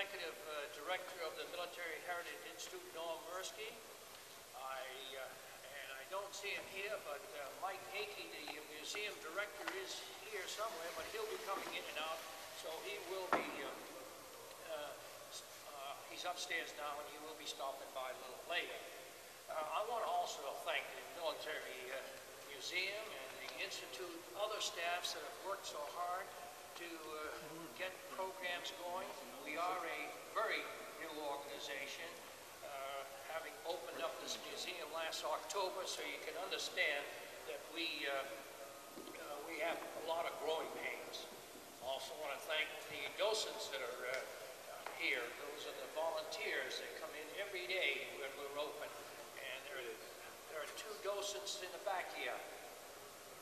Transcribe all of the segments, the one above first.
Executive uh, Director of the Military Heritage Institute, Norm Mirsky. I, uh, and I don't see him here, but uh, Mike Aikey, the museum director, is here somewhere, but he'll be coming in and out, so he will be, uh, uh, uh, he's upstairs now, and he will be stopping by a little later. I want to also thank the military museum and the institute, other staffs that have worked so hard to get programs going. We are a very new organization, uh, having opened up this museum last October, so you can understand that we, uh, uh, we have a lot of growing pains. Also want to thank the docents that are uh, here. Those are the volunteers that come in every day when we're open. And there, there are two docents in the back here.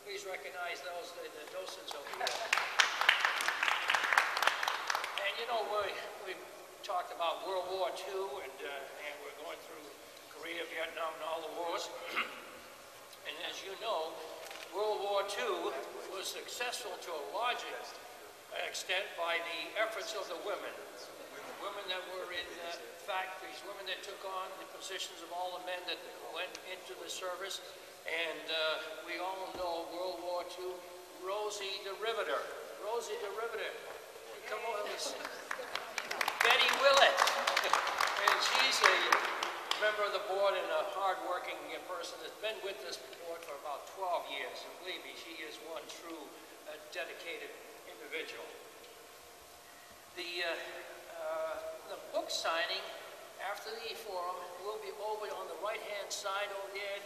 Please recognize those, the the docents over here. You know, we, we've talked about World War II and, uh, and we're going through Korea, Vietnam, and all the wars. And as you know, World War II was successful to a large extent by the efforts of the women. Women that were in uh, factories, women that took on the positions of all the men that went into the service. And uh, we all know World War II, Rosie the Riveter. Rosie the Riveter. Come on, let's Betty Willett. And she's a member of the board and a hardworking person that's been with this board for about 12 years. And believe me, she is one true uh, dedicated individual. The, uh, uh, the book signing after the forum will be over on the right-hand side over there.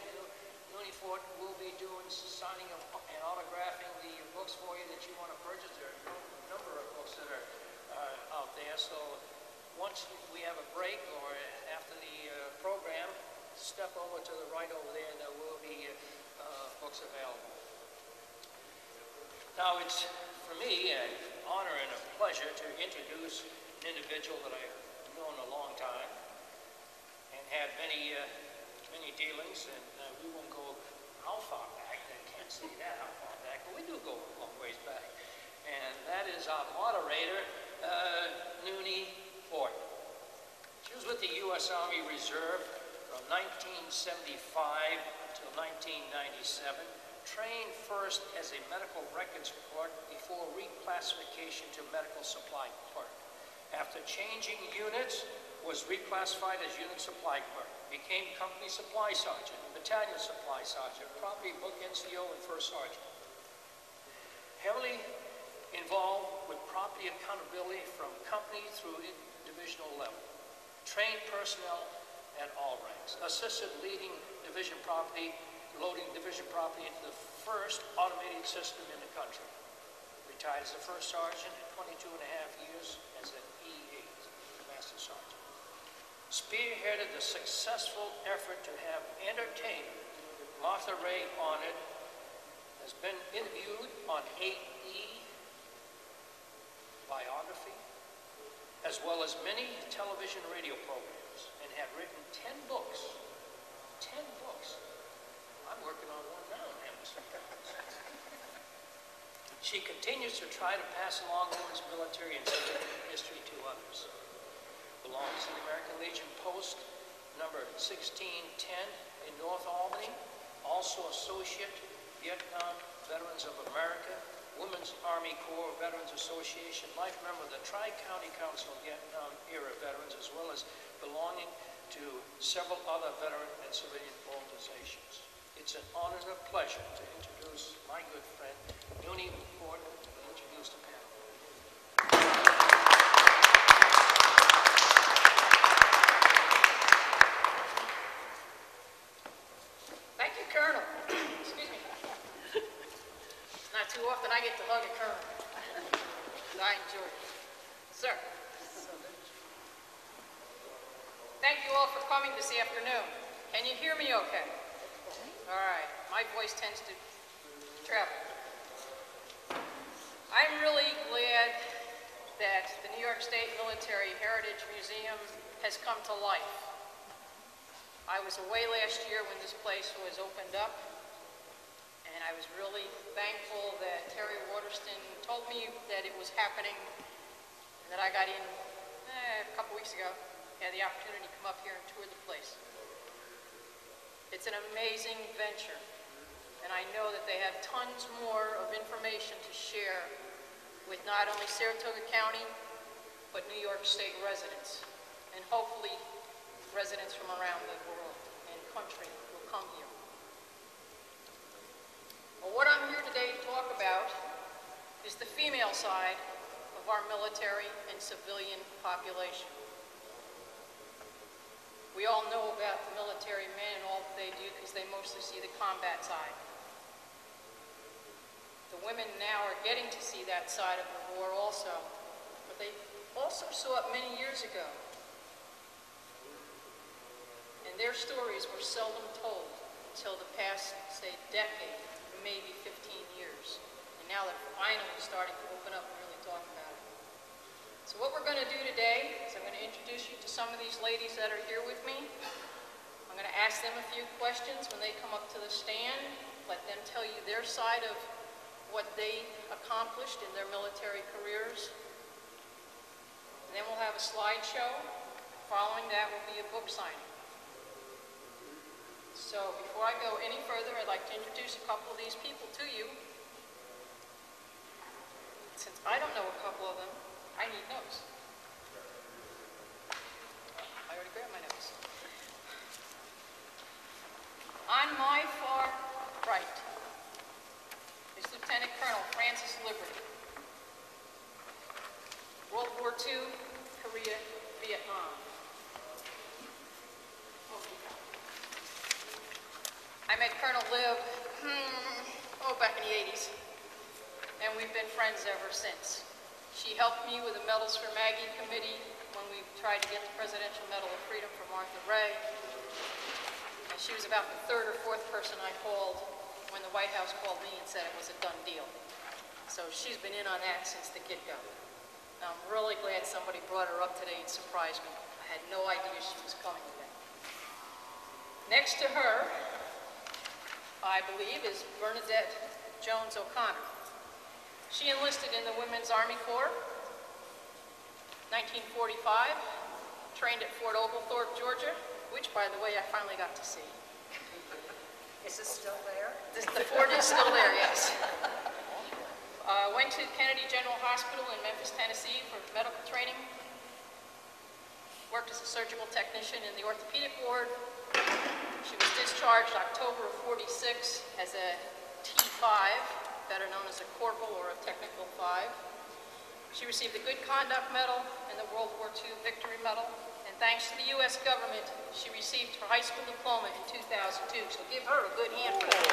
Unifort will be doing signing and autographing the books for you that you want to purchase. There number of books that are uh, out there. So once we have a break or after the uh, program, step over to the right over there and there will be uh, books available. Now, it's for me an honor and a pleasure to introduce an individual that I've known a long time and had many, uh, many dealings, and uh, we won't go how far back, I can't say that how far back, but we do go a long ways back. And that is our moderator, uh, Noonie Fortin. She was with the U.S. Army Reserve from 1975 until 1997, trained first as a medical records clerk before reclassification to medical supply clerk. After changing units, was reclassified as unit supply clerk, became company supply sergeant, battalion supply sergeant, property book NCO, and first sergeant. Heavily involved with property accountability from company through divisional level. Trained personnel at all ranks. Assisted leading division property, loading division property into the first automated system in the country. Retired as a first sergeant, 22 and a half years as an E8, master sergeant. Spearheaded the successful effort to have entertainer Martha Raye Arnott has been interviewed on A&E biography, as well as many television radio programs, and had written 10 books. 10 books. I'm working on one now. She continues to try to pass along women's military and civic history to others. Belongs to the American Legion Post, number 1610 in North Albany. Also Associate Vietnam Veterans of America, Women's Army Corps Veterans Association, life member of the Tri-County Council of Vietnam era veterans, as well as belonging to several other veteran and civilian organizations. It's an honor and a pleasure to introduce my good friend, Noonie Fortin, to introduce the panel. Thank you, Colonel. Excuse me. Not too often I get to hug a colonel. I enjoy it. Sir. Thank you all for coming this afternoon. Can you hear me okay? All right. My voice tends to travel. I'm really glad that the New York State Military Heritage Museum has come to life. I was away last year when this place was opened up, and I was really thankful that Terry Waterston told me that it was happening, and that I got in eh, a couple weeks ago, had the opportunity to come up here and tour the place. It's an amazing venture, and I know that they have tons more of information to share with not only Saratoga County, but New York State residents, and hopefully residents from around the world and country will come here. Well, what I'm here today to talk about is the female side of our military and civilian population. We all know about the military men and all that they do because they mostly see the combat side. The women now are getting to see that side of the war also, but they also saw it many years ago. And their stories were seldom told until the past, say, decade, maybe 15 years. And now they're finally starting to open up and really talk about it. So what we're going to do today is I'm going to introduce you to some of these ladies that are here with me. I'm going to ask them a few questions when they come up to the stand, let them tell you their side of what they accomplished in their military careers. And then we'll have a slideshow. Following that will be a book signing. So before I go any further, I'd like to introduce a couple of these people to you. Since I don't know a couple of them, I need notes. I already grabbed my notes. On my far right is Lieutenant Colonel Francis Liberty. World War II, Korea, Vietnam. I met Colonel Lib, hmm, oh, back in the 80s, and we've been friends ever since. She helped me with the Medals for Maggie committee when we tried to get the Presidential Medal of Freedom for Martha Raye. And she was about the third or fourth person I called when the White House called me and said it was a done deal. So she's been in on that since the get-go. I'm really glad somebody brought her up today and surprised me. I had no idea she was coming today. Next to her, I believe, is Bernadette Jones O'Connor. She enlisted in the Women's Army Corps, 1945, trained at Fort Oglethorpe, Georgia, which, by the way, I finally got to see. Is this still there? This- The fort is still there, yes. Uh, Went to Kennedy General Hospital in Memphis, Tennessee for medical training. Worked as a surgical technician in the orthopedic ward. She was discharged October of 46 as a T5, better known as a corporal or a technical 5. She received the Good Conduct Medal and the World War II Victory Medal. And thanks to the U.S. government, she received her high school diploma in 2002. So give her a good hand for that.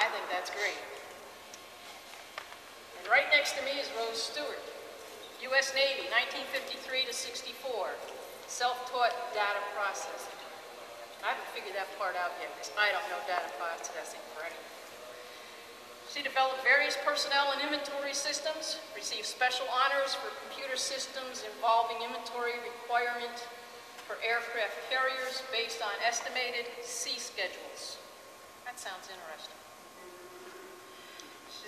I think that's great. Next to me is Rose Stewart, U.S. Navy, 1953 to 64, self-taught data processing. I haven't figured that part out yet, because I don't know data processing for anything. She developed various personnel and inventory systems, received special honors for computer systems involving inventory requirement for aircraft carriers based on estimated sea schedules. That sounds interesting.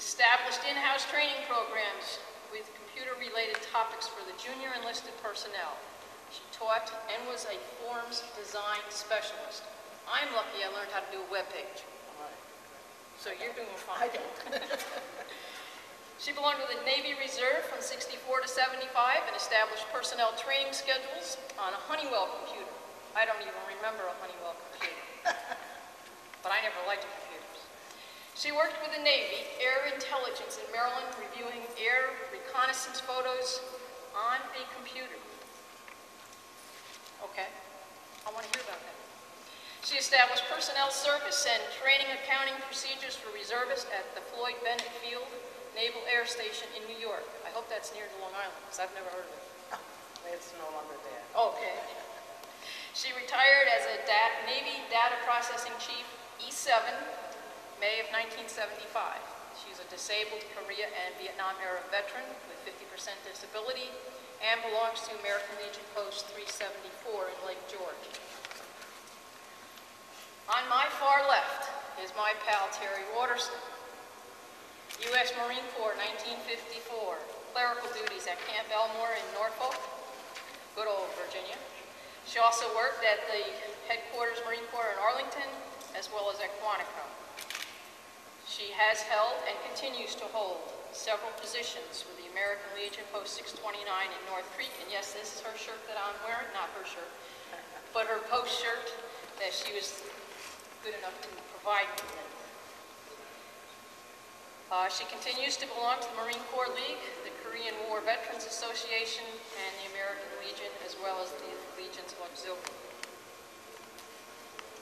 She established in-house training programs with computer-related topics for the junior enlisted personnel. She taught and was a forms design specialist. I'm lucky I learned how to do a web page. So you're doing fine. I don't. She belonged to the Navy Reserve from 64 to 75 and established personnel training schedules on a Honeywell computer. I don't even remember a Honeywell computer, but I never liked computers. She worked with the Navy Air Intelligence in Maryland, reviewing air reconnaissance photos on a computer. Okay, I want to hear about that. She established personnel service and training accounting procedures for reservists at the Floyd Bennett Field Naval Air Station in New York. I hope that's near to Long Island, because I've never heard of it. It's no longer there. Okay. She retired as a da- Navy Data Processing Chief, E7, May of 1975. She's a disabled Korea and Vietnam-era veteran with 50% disability and belongs to American Legion Post 374 in Lake George. On my far left is my pal Terry Waterston. U.S. Marine Corps, 1954, clerical duties at Camp Elmore in Norfolk, good old Virginia. She also worked at the headquarters Marine Corps in Arlington, as well as at Quantico. She has held and continues to hold several positions with the American Legion Post 629 in North Creek. And yes, this is her shirt that I'm wearing, not her shirt, but her post shirt that she was good enough to provide me with. Uh, She continues to belong to the Marine Corps League, the Korean War Veterans Association, and the American Legion, as well as the Legions of Auxiliary.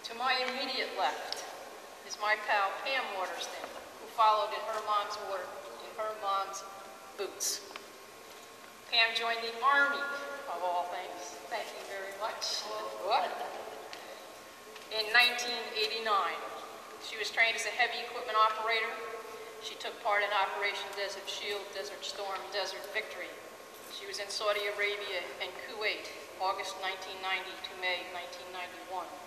To my immediate left is my pal Pam Waterston, who followed in her mom's water, in her mom's boots. Pam joined the Army, of all things. Thank you very much. What? In 1989, she was trained as a heavy equipment operator. She took part in Operation Desert Shield, Desert Storm, Desert Victory. She was in Saudi Arabia and Kuwait, August 1990 to May 1991.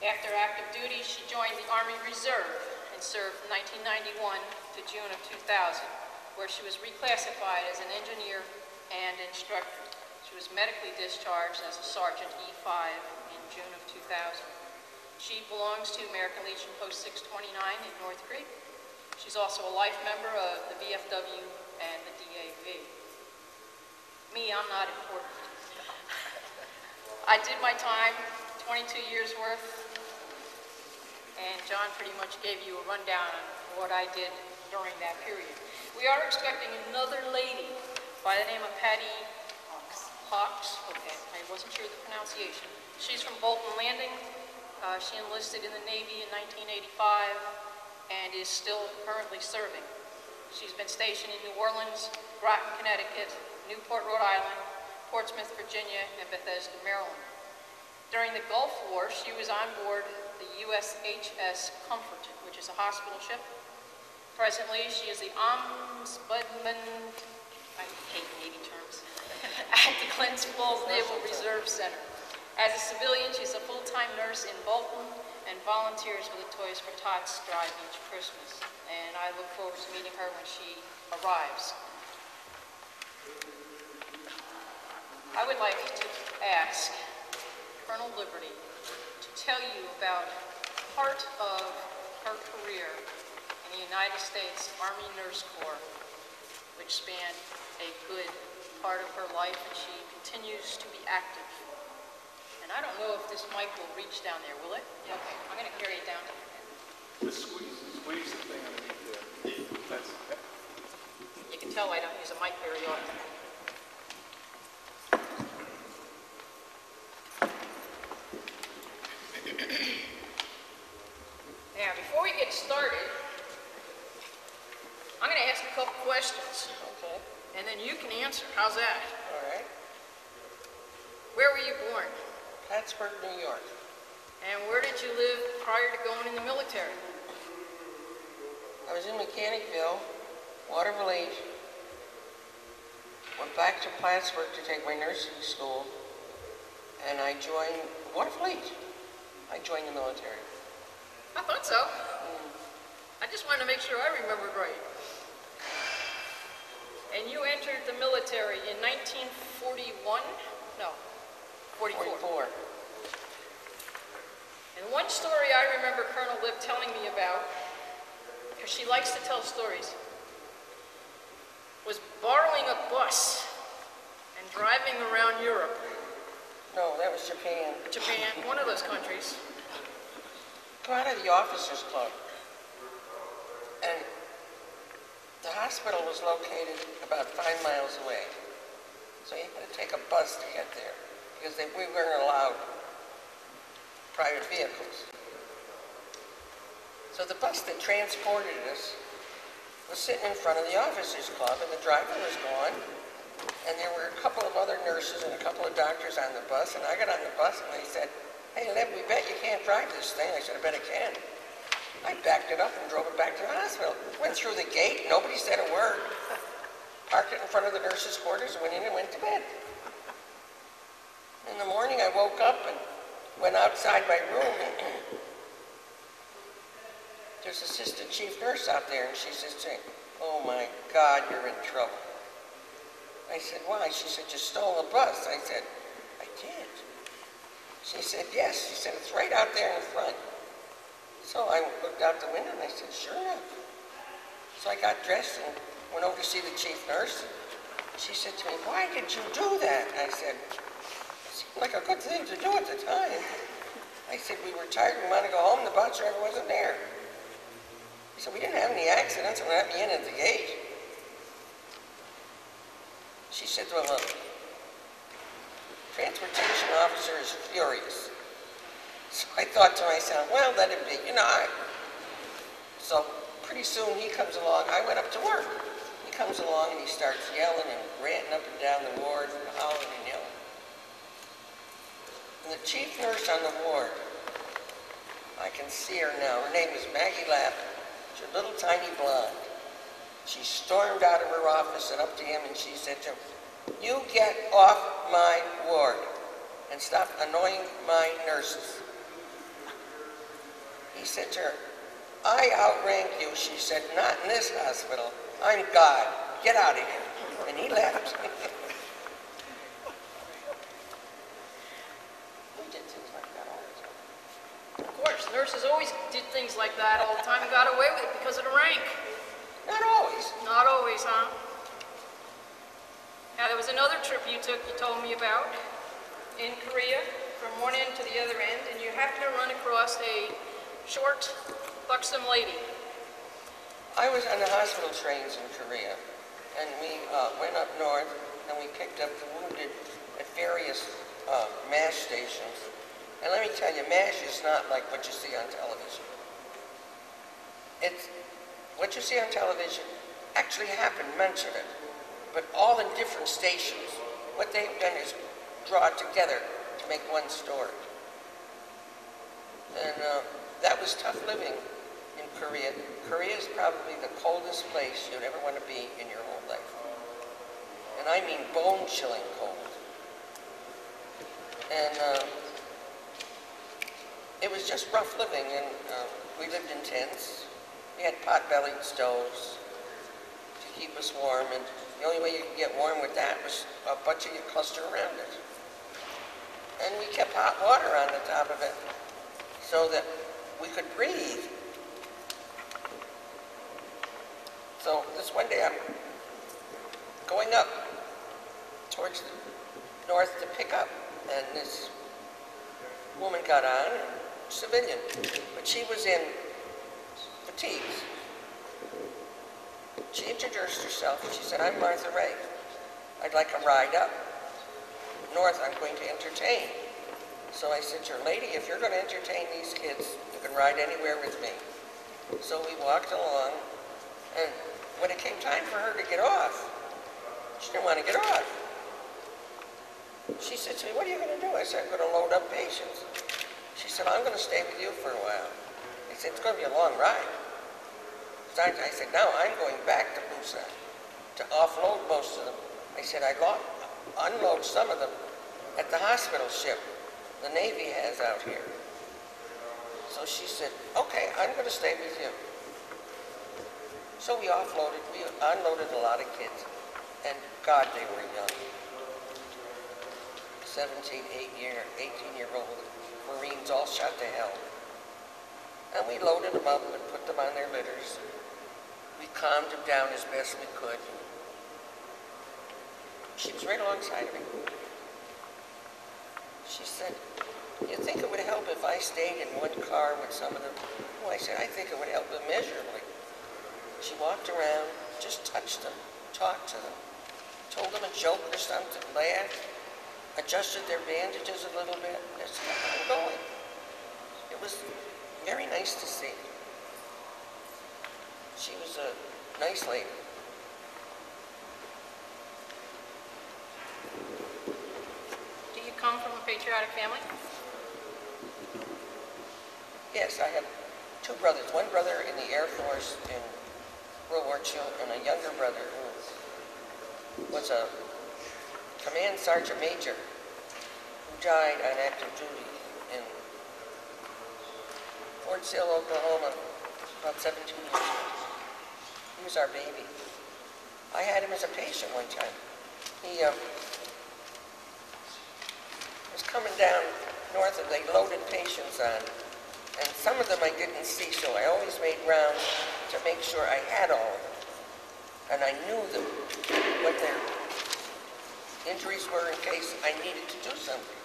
After active duty, she joined the Army Reserve and served from 1991 to June of 2000, where she was reclassified as an engineer and instructor. She was medically discharged as a Sergeant E5 in June of 2000. She belongs to American Legion Post 629 in North Creek. She's also a life member of the VFW and the DAV. Me, I'm not important. I did my time, 22 years worth, and John pretty much gave you a rundown on what I did during that period. We are expecting another lady by the name of Patty Hawks, okay, I wasn't sure of the pronunciation. She's from Bolton Landing. Uh, She enlisted in the Navy in 1985 and is still currently serving. She's been stationed in New Orleans, Groton, Connecticut, Newport, Rhode Island, Portsmouth, Virginia, and Bethesda, Maryland. During the Gulf War, she was on board the USHS Comfort, which is a hospital ship. Presently, she is the ombudsman, I hate Navy terms, at the Glens Falls Naval Reserve Center. As a civilian, she's a full-time nurse in Bolton and volunteers with the Toys for Tots drive each Christmas. And I look forward to meeting her when she arrives. I would like to ask Colonel Liberty to tell you about part of her career in the United States Army Nurse Corps, which spanned a good part of her life, and she continues to be active. And I don't know if this mic will reach down there, will it? Yeah, Okay, I'm going to carry it down to the. Just squeeze, squeeze the thing underneath there. That's, You can tell I don't use a mic very often. Now, before we get started, I'm going to ask a couple questions, Okay, and then you can answer. How's that? all right. Where were you born? Plattsburgh, New York. And where did you live prior to going in the military? I was in Mechanicville, Waterville Age. Went back to Plattsburgh to take my nursing school, and I joined Waterville Age. I joined the military. I thought so. I just wanted to make sure I remembered right. And you entered the military in 1941? No, 44. 44. And one story I remember Colonel Lib telling me about, because she likes to tell stories, was borrowing a bus and driving around Europe, No, that was Japan. Japan, one of those countries. Out of the officers club. And the hospital was located about five miles away. So you had to take a bus to get there because they, we weren't allowed private vehicles. So the bus that transported us was sitting in front of the officers club and the driver was gone. And there were a couple of other nurses and a couple of doctors on the bus. And I got on the bus and they said, hey, Leb, we bet you can't drive this thing. I said, I bet I can. I backed it up and drove it back to the hospital. Went through the gate, nobody said a word. Parked it in front of the nurses' quarters, went in and went to bed. In the morning, I woke up and went outside my room. There's assistant chief nurse out there, and she says to me, oh my God, you're in trouble. I said, why? She said, you stole a bus. I said, I did. She said, yes. She said, it's right out there in front. So I looked out the window and I said, sure enough. So I got dressed and went over to see the chief nurse. She said to me, why did you do that? I said, it seemed like a good thing to do at the time. I said, we were tired, we wanted to go home, the bus driver wasn't there. He said, we didn't have any accidents and let me in at the gate. She said, well, the transportation officer is furious. So I thought to myself, well, let him be, you know, I, so pretty soon he comes along, I went up to work. He comes along and he starts yelling and ranting up and down the ward and howling and yelling. And the chief nurse on the ward, I can see her now, her name is Maggie Lappin. She's a little tiny blonde. She stormed out of her office and up to him and she said to him, you get off my ward and stop annoying my nurses. He said to her, I outrank you. She said, not in this hospital. I'm God. Get out of here. And he left. we did things like that all the time. Of course, nurses always did things like that all the time and got away with it because of the rank. Not always. Not always, huh? Now, there was another trip you took you told me about in Korea from one end to the other end, and you happened to run across a short, buxom lady. I was on the hospital trains in Korea, and we uh, went up north, and we picked up the wounded at various uh, MASH stations. And let me tell you, MASH is not like what you see on television. It's, what you see on television actually happened, mention it, but all in different stations. What they've done is draw it together to make one story. And uh, that was tough living in Korea. Korea is probably the coldest place you'd ever want to be in your whole life. And I mean bone-chilling cold. And uh, it was just rough living, and uh, we lived in tents. We had pot-bellied stoves to keep us warm, and the only way you could get warm with that was a bunch of you cluster around it. And we kept hot water on the top of it so that we could breathe. So this one day I'm going up towards the north to pick up, and this woman got on, civilian, but she was in fatigues. She introduced herself. and She said, I'm Martha Raye. I'd like a ride up. North, I'm going to entertain. So I said to her, lady, if you're going to entertain these kids, you can ride anywhere with me. So we walked along, and when it came time for her to get off, she didn't want to get off. She said to me, what are you going to do? I said, I'm going to load up patients. She said, I'm going to stay with you for a while. I said, it's going to be a long ride. I, said, now I'm going back to Busan to offload most of them. I said, I got, unload some of them at the hospital ship the Navy has out here. So she said, okay, I'm going to stay with you. So we offloaded, we unloaded a lot of kids. And God, they were young. 17, 8 year, 18 year old Marines all shot to hell. And we loaded them up and put them on their litters. We calmed them down as best we could. She was right alongside of me. She said, you think it would help if I stayed in one car with some of them? Well, I said, I think it would help immeasurably. She walked around, just touched them, talked to them, told them a joke or something, laughed, adjusted their bandages a little bit, just kept on going. It was very nice to see. She was a nice lady. Do you come from a patriotic family? Yes, I have two brothers. One brother in the Air Force in World War II, and a younger brother who was a command sergeant major who died on active duty Fort Sill, Oklahoma, about 17 years ago. He was our baby. I had him as a patient one time. He uh, was coming down north and they loaded patients on. And some of them I didn't see, so I always made rounds to make sure I had all of them. And I knew them, what their injuries were in case I needed to do something.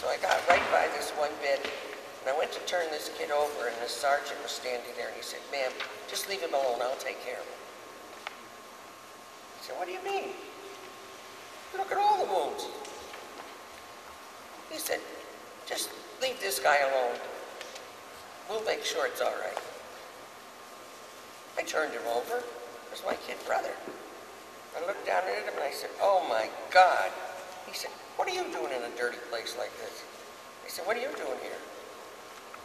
So I got right by this one bed, and I went to turn this kid over, and the sergeant was standing there, and he said, ma'am, just leave him alone, I'll take care of him. I said, what do you mean? Look at all the wounds. He said, just leave this guy alone. We'll make sure it's all right. I turned him over. It was my kid brother. I looked down at him and I said, oh my God. He said, what are you doing in a dirty place like this? I said, what are you doing here?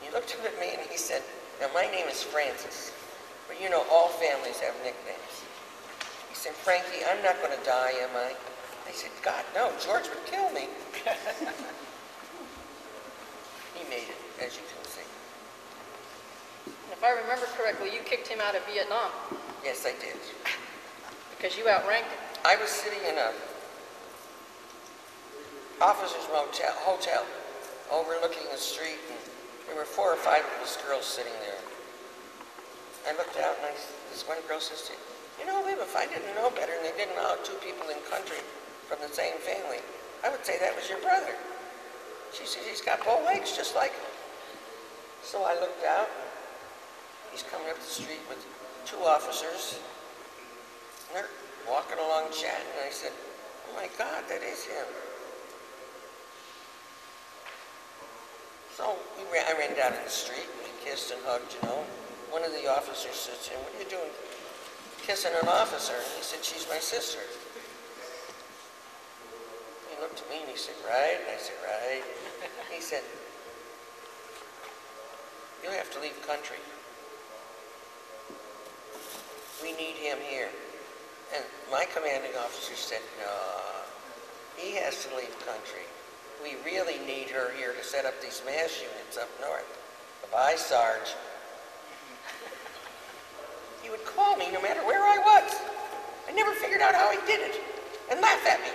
He looked up at me and he said, now my name is Francis, but you know all families have nicknames. He said, Frankie, I'm not going to die, am I? I said, God, no, George would kill me. he made it, as you can see. And if I remember correctly, you kicked him out of Vietnam Yes, I did. because you outranked him. I was sitting in a officer's motel, hotel overlooking the street, there were four or five of us girls sitting there. I looked out, and I, this one girl says to me, you know, Liv, if I didn't know better and they didn't know two people in country from the same family, I would say that was your brother. She said, he's got bow legs just like him. So I looked out, he's coming up the street with two officers, and they're walking along chatting, and I said, oh my God, that is him. So we ran, I ran down to the street, and we kissed and hugged, you know. One of the officers said to him, what are you doing kissing an officer? And he said, she's my sister. He looked at me and he said, right? And I said, right. He said, you have to leave country. We need him here. And my commanding officer said, no, he has to leave country. We really need her here to set up these MASH units up north. Bye, Sarge. He would call me no matter where I was. I never figured out how he did it. And laugh at me.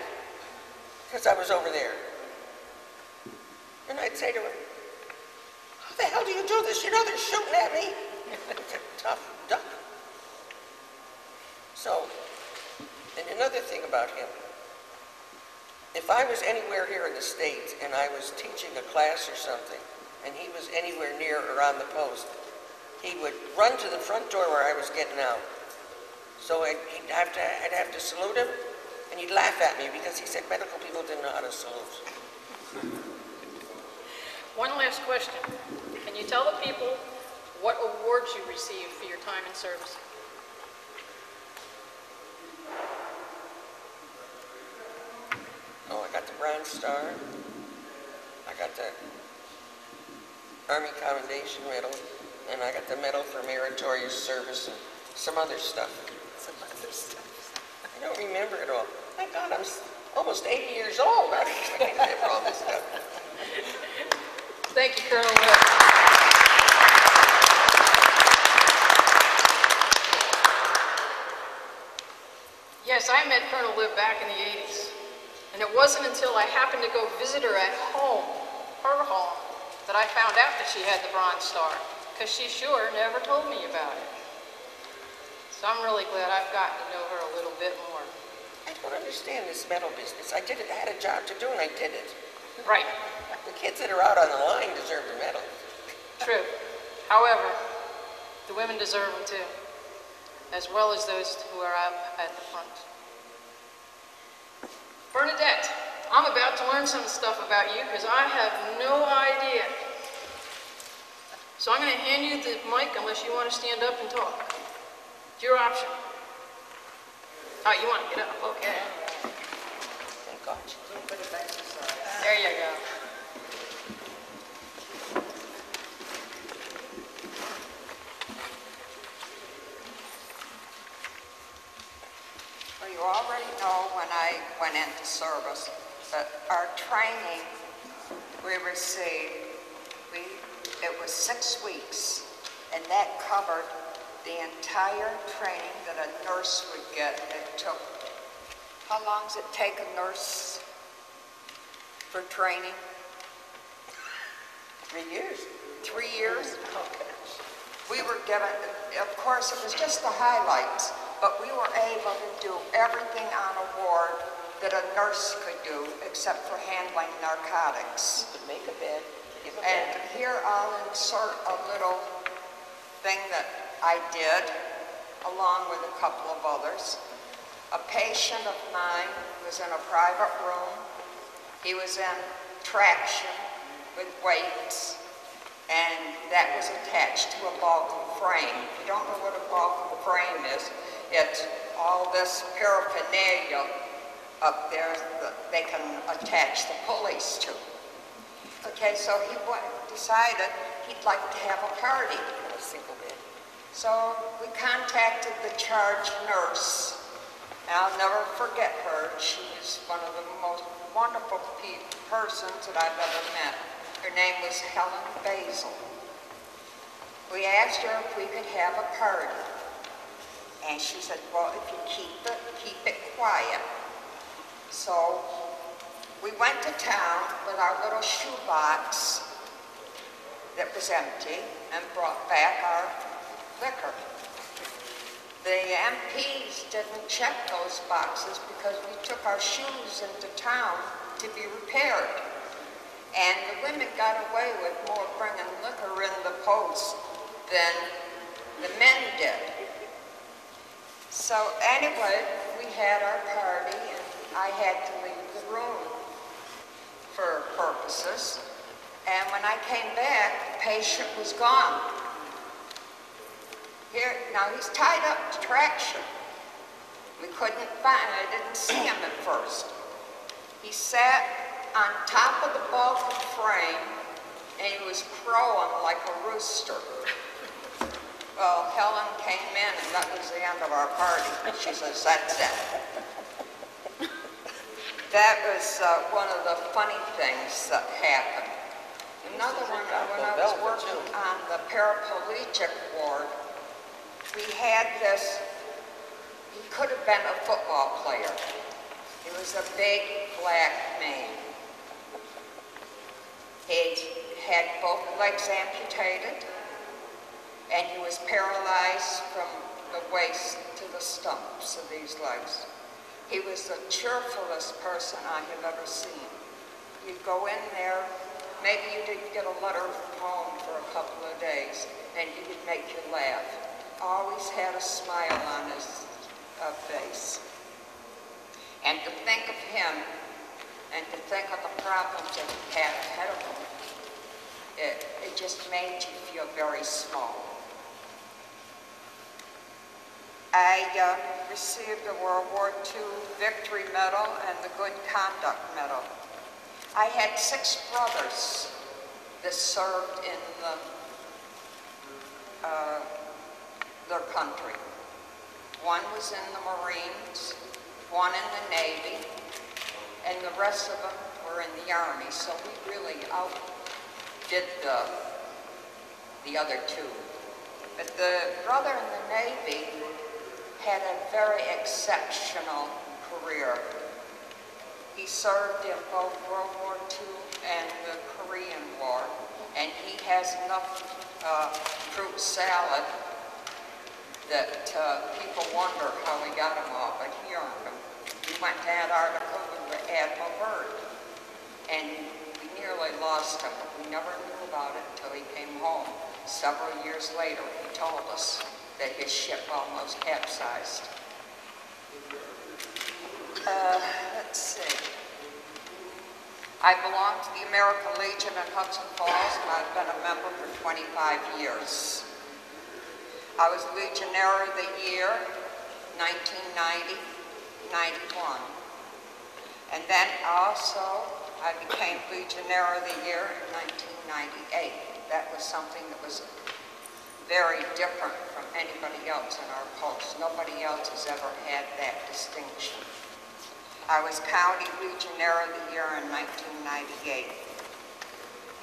Because I was over there. And I'd say to him, how the hell do you do this? You know they're shooting at me. Tough duck. So, and another thing about him, if I was anywhere here in the States and I was teaching a class or something, and he was anywhere near or on the post, he would run to the front door where I was getting out. So I'd, he'd have to, I'd have to salute him, and he'd laugh at me because he said medical people didn't know how to salute. One last question. Can you tell the people what awards you received for your time in service? Oh, I got the Bronze Star. I got the Army Commendation Medal, and I got the Medal for Meritorious Service and some other stuff. Some other stuff. I don't remember it all. Thank God I'm almost 80 years old. I don't remember all this stuff. Thank you, Colonel Webb. Yes, I met Colonel Lib back in the 80s. And it wasn't until I happened to go visit her at home, her home, that I found out that she had the Bronze Star, because she sure never told me about it. So I'm really glad I've gotten to know her a little bit more. I don't understand this medal business. I did it, I had a job to do, and I did it. Right, The kids that are out on the line deserve the medal. true. However, the women deserve them too, as well as those who are up at the front. Bernadette, I'm about to learn some stuff about you because I have no idea. So I'm going to hand you the mic unless you want to stand up and talk. It's your option. Oh, you want to get up? Okay. Thank God. There you go. Well, you already know when I went into service that our training we received, we, it was six weeks and that covered the entire training that a nurse would get. It took, how long does it take a nurse for training? Three years. Three years? Oh, okay. We were given, of course, it was just the highlights, but we were able to do everything on a ward that a nurse could do except for handling narcotics. Could make a bed, a And bed. here I'll insert a little thing that I did, along with a couple of others. A patient of mine was in a private room. He was in traction with weights, and that was attached to a Balkan frame. If you don't know what a Balkan frame is, it's all this paraphernalia up there that they can attach the pulleys to. Okay, so he decided he'd like to have a party. And a single bed. So we contacted the charge nurse. And I'll never forget her. She was one of the most wonderful pe- persons that I've ever met. Her name was Helen Basil. We asked her if we could have a party. And she said, well, if you keep it, keep it quiet. So we went to town with our little shoebox that was empty and brought back our liquor. The MPs didn't check those boxes because we took our shoes into town to be repaired. And the women got away with more bringing liquor in the post than the men did. So anyway, we had our party and I had to leave the room for purposes. And when I came back, the patient was gone. Here, now he's tied up to traction. We couldn't find, I didn't see him at first. He sat on top of the Balkan frame and he was crowing like a rooster. Well, Helen came in and that was the end of our party. She says, that's it. That was uh, one of the funny things that happened. Another one, when I was working on the paraplegic ward, we had this, he could have been a football player. He was a big black man. He had both legs amputated, and he was paralyzed from the waist to the stumps of these legs. He was the cheerfulest person I have ever seen. You'd go in there, maybe you didn't get a letter from home for a couple of days, and he would make you laugh. Always had a smile on his uh, face. And to think of him, and to think of the problems that he had ahead of him, it, it just made you feel very small. I uh, received the World War II Victory Medal and the Good Conduct Medal. I had six brothers that served in the, uh, their country. One was in the Marines, one in the Navy, and the rest of them were in the Army. So we really outdid the, the other two. But the brother in the Navy had a very exceptional career. He served in both World War II and the Korean War, and he has enough uh, fruit salad that uh, people wonder how we got him all, but he earned them. We went to Antarctica with Admiral Byrd, and we nearly lost him. but We never knew about it until he came home. Several years later, he told us that his ship almost capsized. Uh, let's see. I belong to the American Legion in Hudson Falls, and I've been a member for 25 years. I was Legionnaire of the Year, 1990, 91. And then also, I became Legionnaire of the Year in 1998. That was something that was very different from anybody else in our post. Nobody else has ever had that distinction. I was County Legionnaire of the Year in 1998.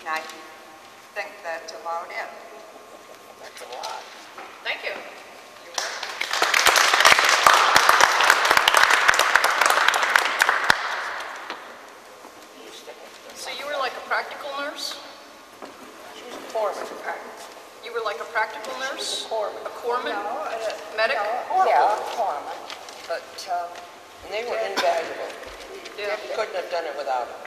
And I think that's about it. That's a lot. practical No, uh, Medic? no, Yeah, but, um, And they were invaluable. Yeah. We couldn't have done it without them.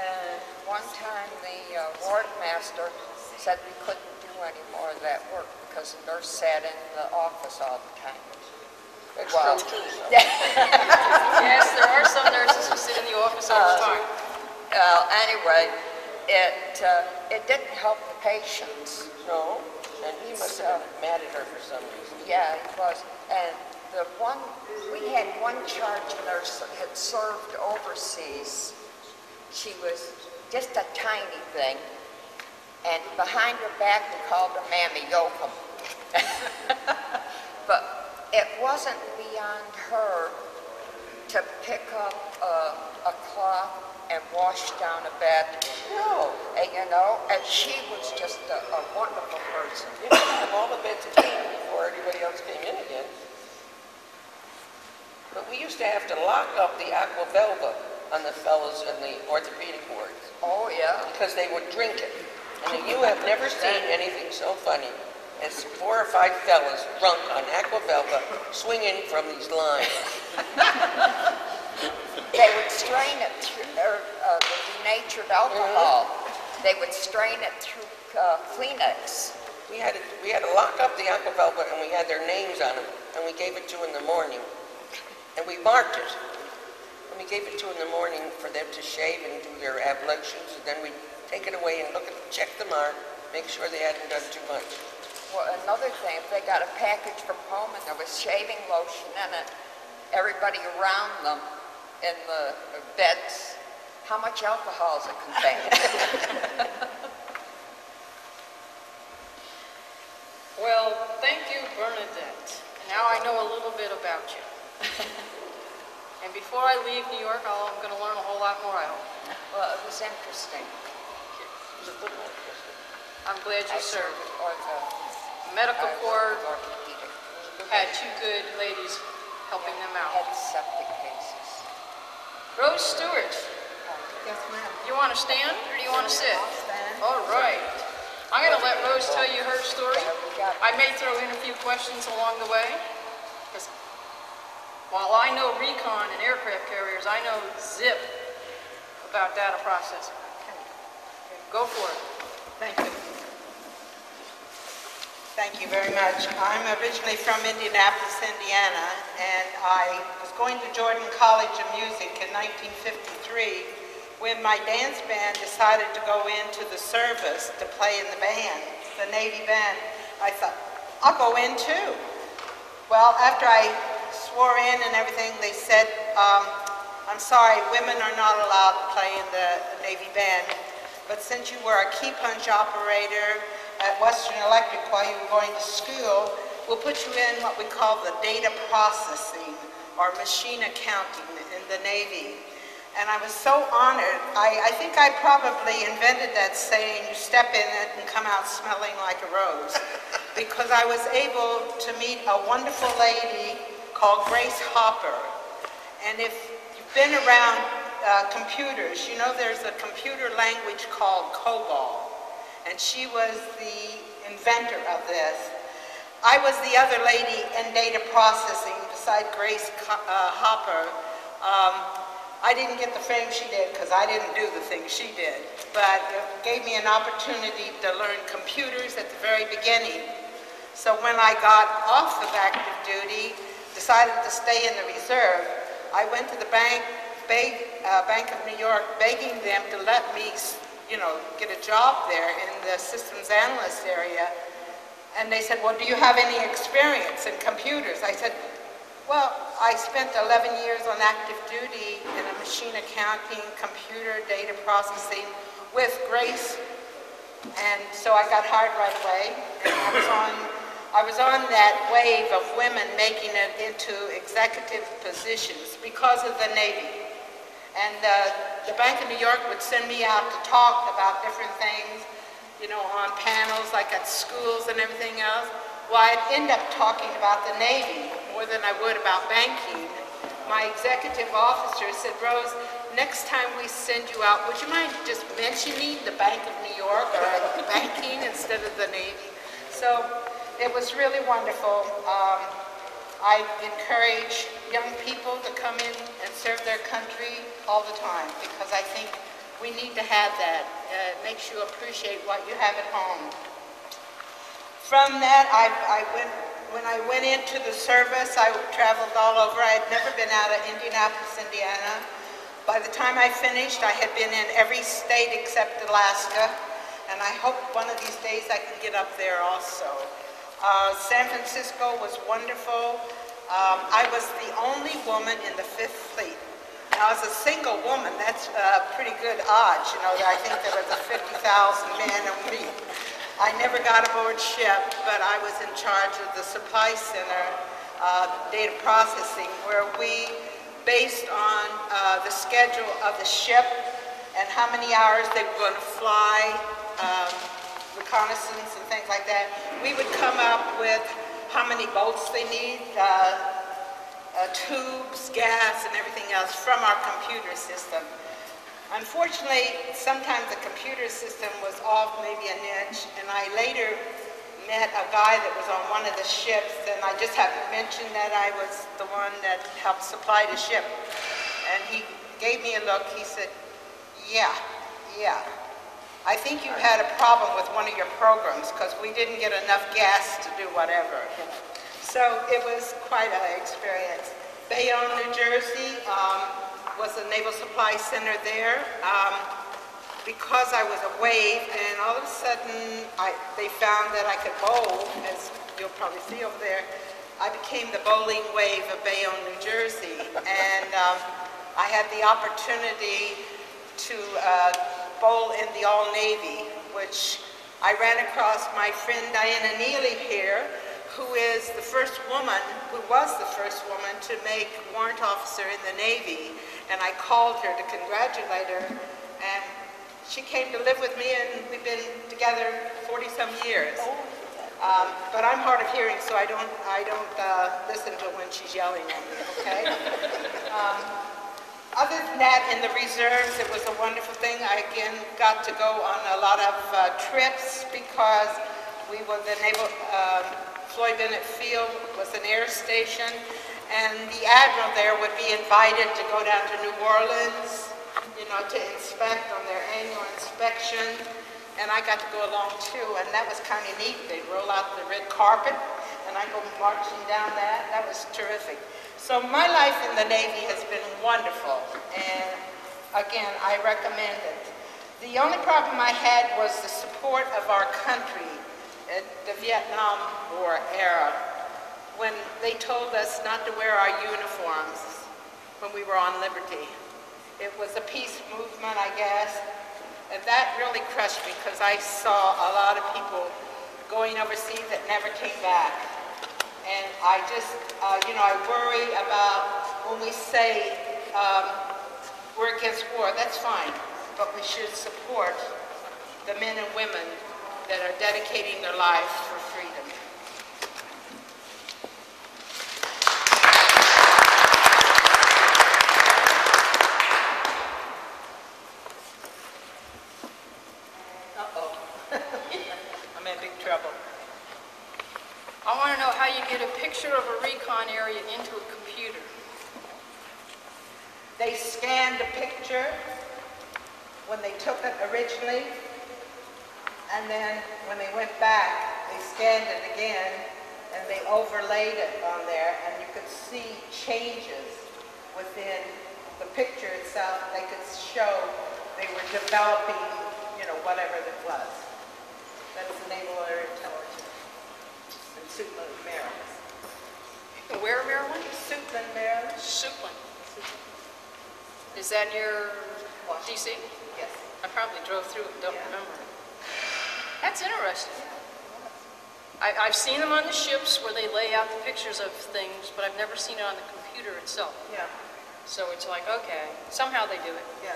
And one time, the uh, ward master said we couldn't do any more of that work because the nurse sat in the office all the time. That's Wow. true, too. Yes, there are some nurses who sit in the office all the time. Well, anyway, it, uh, it didn't help the patients. No, and he must have been mad at her for some reason. Yeah, he was. And the one, we had one charge nurse that had served overseas. She was just a tiny thing. And behind her back, we called her Mammy Yokum. But it wasn't beyond her to pick up a, a cloth and wash down a bed. No, And you know, and she was just a, a wonderful person. to have all the beds cleaned before everybody else came in again. But we used to have to lock up the aqua velva on the fellows in the orthopedic wards Oh, yeah. because they would drink it. And you have never seen anything so funny as four or five fellas drunk on aqua velva swinging from these lines. They would strain it through, or, uh, the denatured alcohol. They would strain it through, uh, Kleenex. We had to, we had to lock up the aqua velva and we had their names on them and we gave it to in the morning. And we marked it. And we gave it to in the morning for them to shave and do their ablutions and then we'd take it away and look at, check the mark, make sure they hadn't done too much. Well, another thing, if they got a package from home and there was shaving lotion in it, everybody around them in the beds, how much alcohol is it contain? Well, thank you, Bernadette. Now I know a little bit about you. And before I leave New York, I'll- I'm going to learn a whole lot more, I hope. Well, it was interesting. It was a good one, I'm glad I you served. The. Medical Corps had two good ladies helping them out. Had septic cases. Rose Stewart, Yes, ma'am. you want to stand or do you want to sit? I'll stand. All right. I'm going to let Rose tell you her story. Yeah, we got- I may throw in a few questions along the way. Because While I know recon and aircraft carriers, I know zip about data processing. Go for it. Thank you. Thank you very much. I'm originally from Indianapolis, Indiana, and I was going to Jordan College of Music in 1953 when my dance band decided to go into the service to play in the band, the Navy band. I thought, I'll go in too. Well, after I swore in and everything, they said, um, I'm sorry, women are not allowed to play in the Navy band. But since you were a key punch operator at Western Electric while you were going to school, we'll put you in what we call the data processing or machine accounting in the Navy. And I was so honored. I, I think I probably invented that saying, you step in it and come out smelling like a rose. because I was able to meet a wonderful lady called Grace Hopper. And if you've been around uh, computers, you know there's a computer language called COBOL. And she was the inventor of this. I was the other lady in data processing beside Grace uh, Hopper. Um, I didn't get the fame she did because I didn't do the things she did, but it gave me an opportunity to learn computers at the very beginning. So when I got off of active duty, decided to stay in the reserve, I went to the bank, beg, uh, Bank of New York, begging them to let me, you know, get a job there in the systems analyst area. And they said, well, do you have any experience in computers? I said, well, I spent 11 years on active duty in a machine accounting, computer data processing with Grace. And so I got hired right away. And I was on, I was on that wave of women making it into executive positions because of the Navy. And uh, the Bank of New York would send me out to talk about different things, you know, on panels like at schools and everything else. Well, I'd end up talking about the Navy more than I would about banking. My executive officer said, Rose, next time we send you out, would you mind just mentioning the Bank of New York or banking instead of the Navy? So it was really wonderful. Um, I encourage young people to come in and serve their country all the time because I think we need to have that. Uh, It makes you appreciate what you have at home. From that, I, I went, when I went into the service, I traveled all over. I had never been out of Indianapolis, Indiana. By the time I finished, I had been in every state except Alaska, and I hope one of these days I can get up there also. Uh, San Francisco was wonderful. Um, I was the only woman in the Fifth Fleet. Now, as a single woman, that's uh, pretty good odds. You know, I think there was a 50,000 men and we. I never got aboard ship, but I was in charge of the supply center, uh, data processing, where we, based on uh, the schedule of the ship and how many hours they were going to fly, um, reconnaissance and things like that, we would come up with how many boats they need, uh, uh, tubes, gas, and everything else from our computer system. Unfortunately, sometimes the computer system was off maybe an inch, and I later met a guy that was on one of the ships, and I just haven't mentioned that I was the one that helped supply the ship. And he gave me a look, he said, yeah, yeah. I think you had a problem with one of your programs, because we didn't get enough gas to do whatever. So it was quite an experience. Bayonne, New Jersey, um, was a Naval Supply Center there. Um, because I was a wave, and all of a sudden, I, they found that I could bowl, as you'll probably see over there. I became the bowling wave of Bayonne, New Jersey, and um, I had the opportunity to uh, bowl in the All Navy, which I ran across my friend Diana Neely here, who is the first woman, who was the first woman to make warrant officer in the Navy, and I called her to congratulate her, and she came to live with me, and we've been together 40-some years. Um, but I'm hard of hearing, so I don't, I don't uh, listen to when she's yelling at me, okay? um, other than that, in the reserves, it was a wonderful thing. I again got to go on a lot of uh, trips because we were the naval, um, Floyd Bennett Field was an air station, and the admiral there would be invited to go down to New Orleans, you know, to inspect on their annual inspection, and I got to go along too, and that was kind of neat. They'd roll out the red carpet, and I'd go marching down that. That was terrific. So my life in the Navy has been wonderful, and again, I recommend it. The only problem I had was the support of our country at the Vietnam War era, when they told us not to wear our uniforms when we were on liberty. It was a peace movement, I guess, and that really crushed me because I saw a lot of people going overseas that never came back. And I just, uh, you know, I worry about when we say um, we're against war, that's fine, but we should support the men and women that are dedicating their lives for freedom. Uh-oh. I'm in big trouble. I want to know how you get a picture of a recon area into a computer. They scanned a picture when they took it originally, and then when they went back, they scanned it again, and they overlaid it on there, and you could see changes within the picture itself. They could show they were developing, you know, whatever it was. That's the Naval Air Intelligence in Suitland, Maryland. Where, Maryland? Suitland, Maryland? Suitland. Is that near DC? Yes. I probably drove through it, don't Yeah. remember. That's interesting. I, I've seen them on the ships where they lay out the pictures of things, but I've never seen it on the computer itself. Yeah, So it's like, okay, somehow they do it. yeah.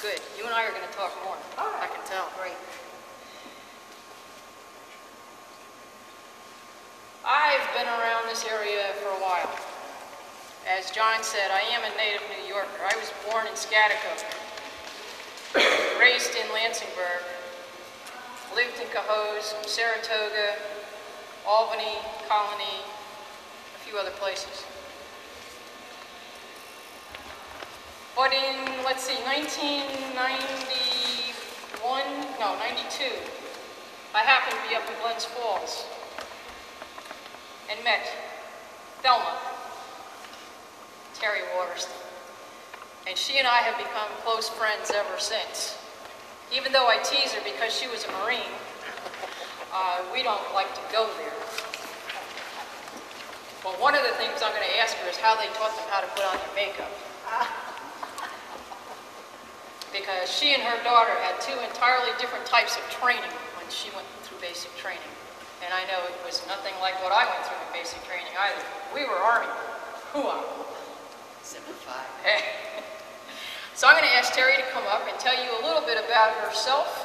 Good. You and I are going to talk more. All right. I can tell. Great. I've been around this area for a while. As John said, I am a native New Yorker. I was born in Schaghticoke, raised in Lansingburgh, lived in Cohoes, Saratoga, Albany, Colonie, a few other places. But in, let's see, 1991, no, 92, I happened to be up in Glens Falls and met Thelma, Terry Waterston. And she and I have become close friends ever since. Even though I tease her because she was a Marine, uh, we don't like to go there. Well, one of the things I'm going to ask her is how they taught them how to put on their makeup. Because she and her daughter had two entirely different types of training when she went through basic training. And I know it was nothing like what I went through in basic training either. We were Army. Hoo-ah. Simplify. So I'm going to ask Terry to come up and tell you a little bit about herself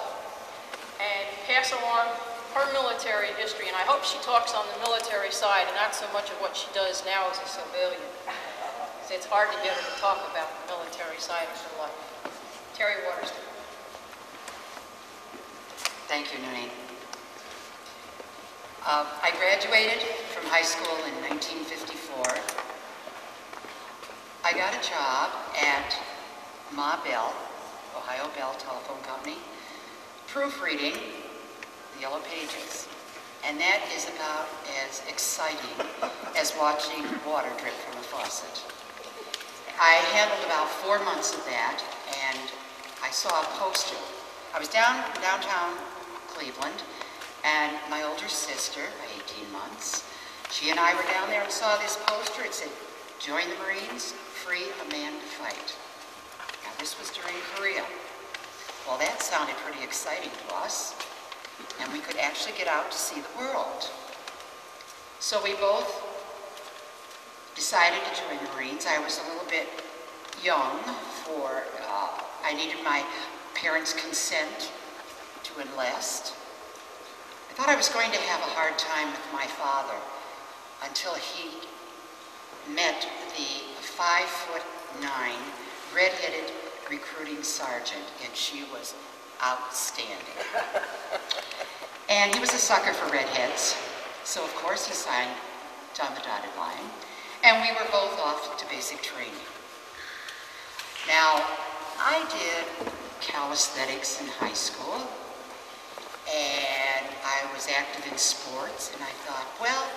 and pass along her military history. And I hope she talks on the military side and not so much of what she does now as a civilian. 'Cause It's hard to get her to talk about the military side of her life. Terry Waterston. Thank you, Noonie. Uh, I graduated from high school in 1954. I got a job at Ma Bell, Ohio Bell Telephone Company, proofreading the Yellow Pages. And that is about as exciting as watching water drip from a faucet. I handled about four months of that, and I saw a poster. I was down downtown Cleveland, and my older sister, by 18 months, she and I were down there and saw this poster. It said, "Join the Marines, free a man to fight." This was during Korea. Well, that sounded pretty exciting to us, and we could actually get out to see the world. So we both decided to join the Marines. I was a little bit young for, uh, I needed my parents' consent to enlist. I thought I was going to have a hard time with my father until he met the five foot nine redheaded recruiting sergeant, and she was outstanding. And he was a sucker for redheads, so of course he signed on the dotted line, and we were both off to basic training. Now, I did calisthenics in high school, and I was active in sports, and I thought, well,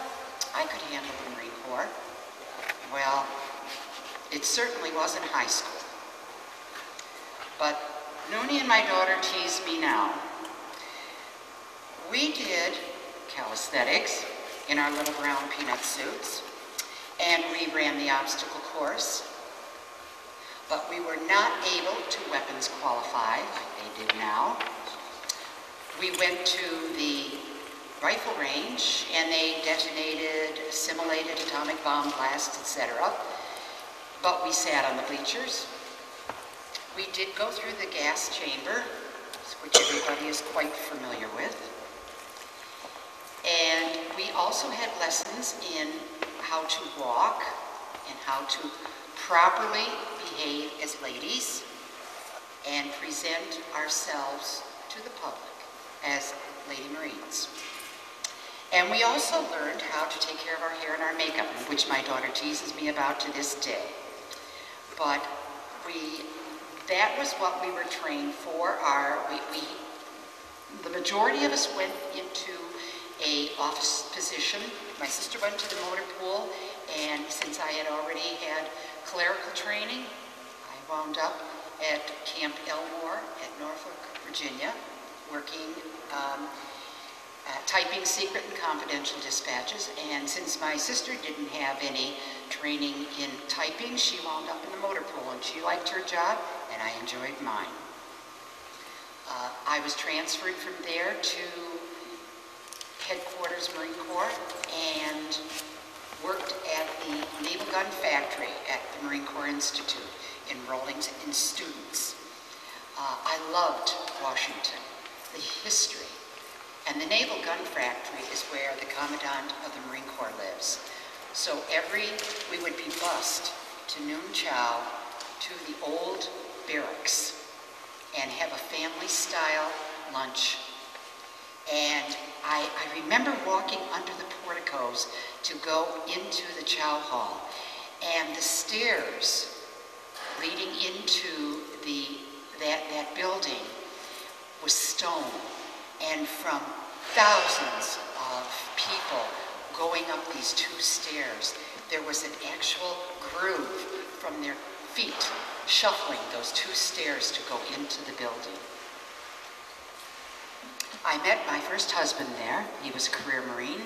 I could handle the Marine Corps. Well, it certainly wasn't high school. But Noonie and my daughter tease me now. We did calisthenics in our little brown peanut suits, and we ran the obstacle course, but we were not able to weapons qualify like they did now. We went to the rifle range, and they detonated simulated atomic bomb blasts, etc. But we sat on the bleachers. We did go through the gas chamber, which everybody is quite familiar with. And we also had lessons in how to walk and how to properly behave as ladies and present ourselves to the public as Lady Marines. And we also learned how to take care of our hair and our makeup, which my daughter teases me about to this day. But we, that was what we were trained for. Our, we, we, the majority of us went into a office position. My sister went to the motor pool, and since I had already had clerical training, I wound up at Camp Elmore at Norfolk, Virginia, working, um, uh, typing secret and confidential dispatches. And since my sister didn't have any training in typing, she wound up in the motor pool, and she liked her job, and I enjoyed mine. Uh, I was transferred from there to headquarters Marine Corps and worked at the Naval Gun Factory at the Marine Corps Institute, enrolling in students. Uh, I loved Washington, the history, and the Naval Gun Factory is where the Commandant of the Marine Corps lives. So every, we would be bused to noon chow to the old barracks and have a family-style lunch And I, I remember walking under the porticos to go into the chow hall. And the stairs leading into the, that, that building was stone. And from thousands of people going up these two stairs, there was an actual groove from their feet shuffling those two stairs to go into the building. I met my first husband there. He was a career Marine.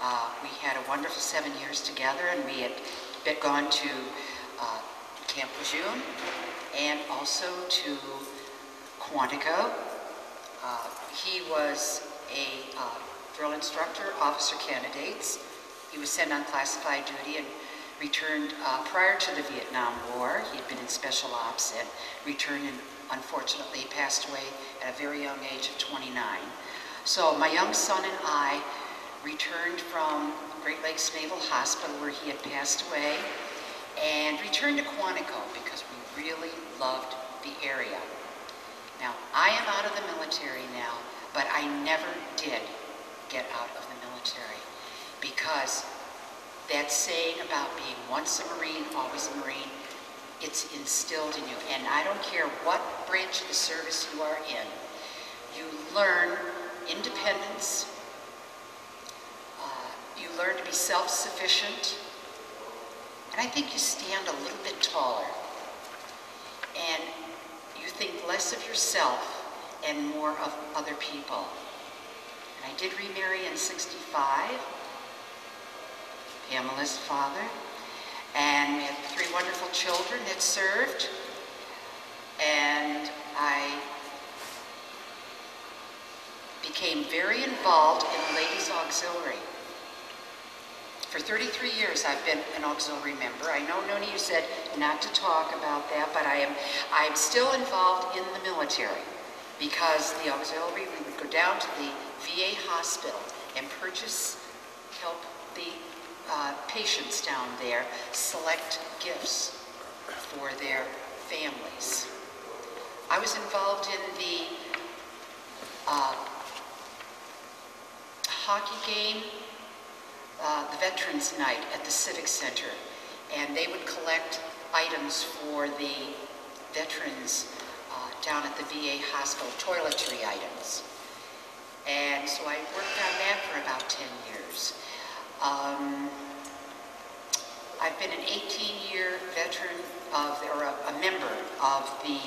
Uh, we had a wonderful seven years together, and we had been gone to uh, Camp Lejeune and also to Quantico. Uh, he was a uh, drill instructor, officer candidates. He was sent on classified duty and returned uh, prior to the Vietnam War. He'd been in special ops and returned and unfortunately passed away at a very young age of 29. So my young son and I returned from Great Lakes Naval Hospital where he had passed away and returned to Quantico because we really loved the area. Now, I am out of the military now, but I never did get out of the military because that saying about being once a Marine, always a Marine, it's instilled in you. And I don't care what branch of the service you are in, you learn independence, uh, you learn to be self-sufficient, and I think you stand a little bit taller. And you think less of yourself and more of other people. And I did remarry in 65, Pamela's father, and we had three wonderful children that served. And I became very involved in Ladies Auxiliary. For 33 years, I've been an auxiliary member. I know, Noonie, you said not to talk about that, but I am, I'm still involved in the military because the auxiliary, we would go down to the VA hospital and purchase, help the uh, patients down there select gifts for their families. I was involved in the uh, hockey game, uh, the Veterans Night at the Civic Center, and they would collect items for the veterans down at the VA hospital, toiletry items. And so I worked on that for about 10 years. Um, I've been an 18-year veteran of, or a, a member of the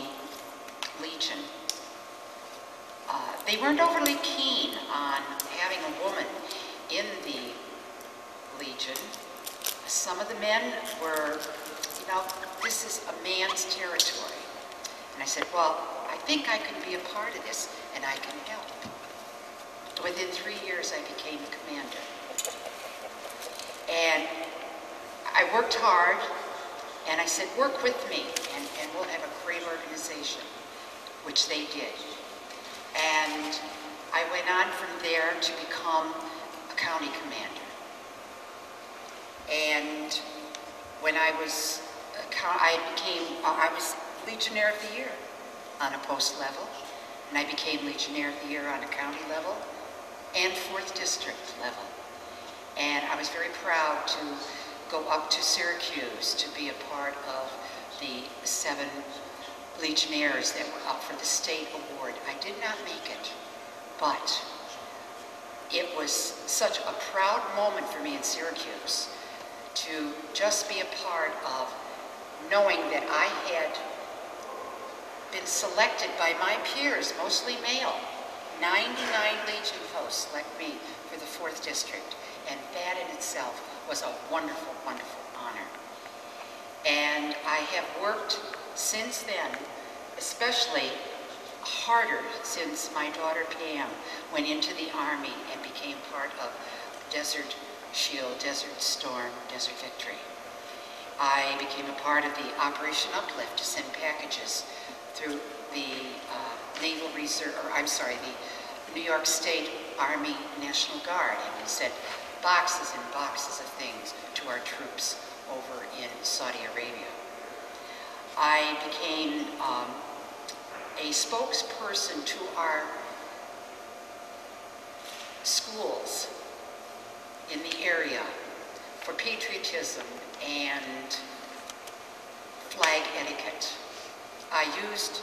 Legion. Uh, they weren't overly keen on having a woman in the Legion. Some of the men were, you know, this is a man's territory. And I said, well, I think I can be a part of this and I can help. Within three years, I became a commander. And I worked hard, and I said, work with me, and, and we'll have a great organization, which they did. And I went on from there to become a county commander. And when I was, I became, I was Legionnaire of the Year on a post level, and I became Legionnaire of the Year on a county level and fourth district level. And I was very proud to go up to Syracuse to be a part of the seven Legionnaires that were up for the state award. I did not make it, but it was such a proud moment for me in Syracuse to just be a part of knowing that I had been selected by my peers, mostly male. 99 Legion folks select me for the 4th District, and that in itself was a wonderful, wonderful honor. And I have worked since then, especially harder since my daughter Pam went into the Army and became part of Desert Shield, Desert Storm, Desert Victory. I became a part of the Operation Uplift to send packages through the uh, Naval Reserve, or I'm sorry, the New York State Army National Guard. And we sent boxes and boxes of things to our troops over in Saudi Arabia. I became um, a spokesperson to our schools in the area for patriotism and flag etiquette. I used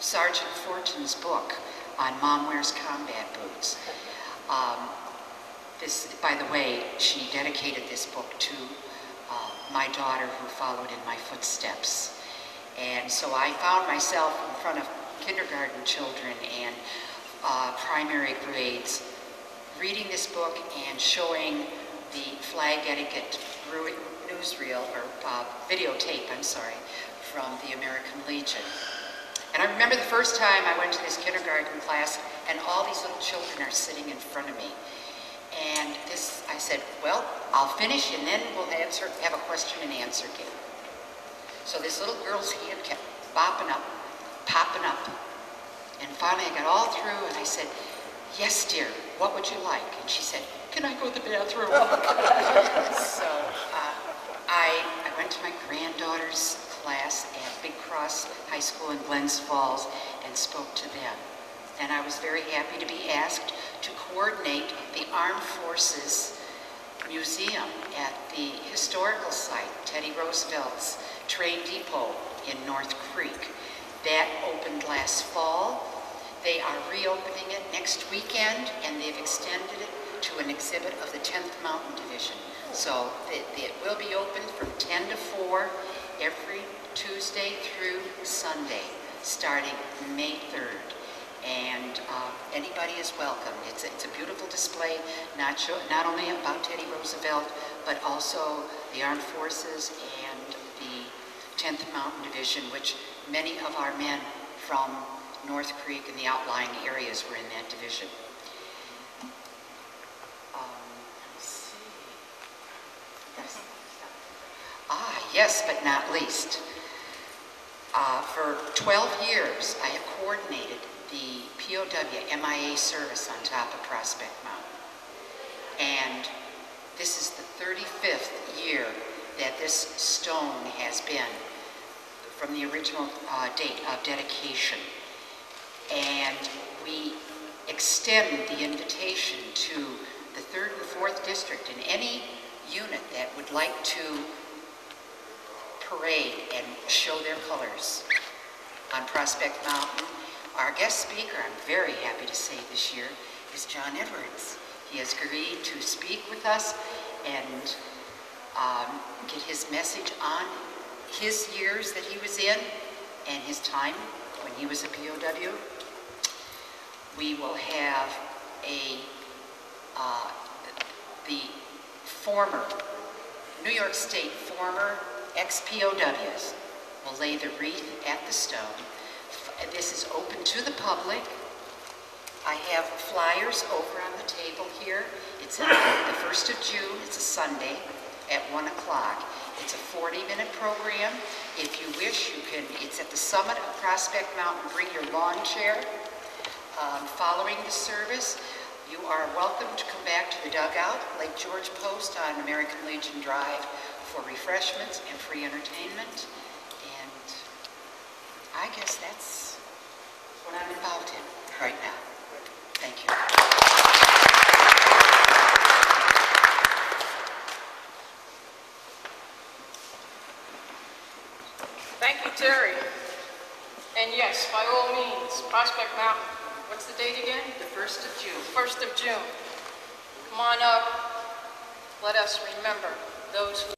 Sergeant Fortin's book on Mom Wears Combat Boots. Um, this, by the way, she dedicated this book to uh, my daughter who followed in my footsteps. And so I found myself in front of kindergarten children and uh, primary grades reading this book and showing the flag etiquette newsreel or uh, videotape, I'm sorry, from the American Legion. And I remember the first time I went to this kindergarten class and all these little children are sitting in front of me. And this, I said, well, I'll finish and then we'll answer, have a question and answer game. So this little girl's hand kept bopping up, popping up. And finally I got all through and I said, yes, dear, what would you like? And she said, can I go to the bathroom? so uh, I, I went to my granddaughter's class at Big Cross High School in Glens Falls and spoke to them. And I was very happy to be asked to coordinate the Armed Forces Museum at the historical site, Teddy Roosevelt's train depot in North Creek. That opened last fall. They are reopening it next weekend, and they've extended it to an exhibit of the 10th Mountain Division. So it, it will be open from 10 to 4 every Tuesday through Sunday, starting May 3rd. And uh, anybody is welcome. It's, a- it's a beautiful display, not, sho- not only about Teddy Roosevelt, but also the armed forces and the 10th Mountain Division, which many of our men from North Creek and the outlying areas were in that division. Um. Ah, yes, but not least. Uh, for 12 years, I have coordinated the POW MIA service on top of Prospect Mountain. And this is the 35th year that this stone has been from the original uh, date of dedication. And we extend the invitation to the 3rd and 4th District and any unit that would like to parade and show their colors on Prospect Mountain. Our guest speaker, I'm very happy to say this year, is John Edwards. He has agreed to speak with us and um, get his message on his years that he was in and his time when he was a POW. We will have a, uh, the former New York State former ex-POWs will lay the wreath at the stone. This is open to the public. I have flyers over on the table here. It's the 1st of June, it's a Sunday, at 1 o'clock. It's a 40-minute program. If you wish, you can, it's at the summit of Prospect Mountain. Bring your lawn chair. Um, Following the service, you are welcome to come back to the dugout, Lake George Post on American Legion Drive for refreshments and free entertainment. And I guess that's what I'm involved in right now. Thank you. Thank you, Terry. And yes, by all means, Prospect Mountain, what's the date again? The 1st of June. 1st of June. Come on up. Let us remember those who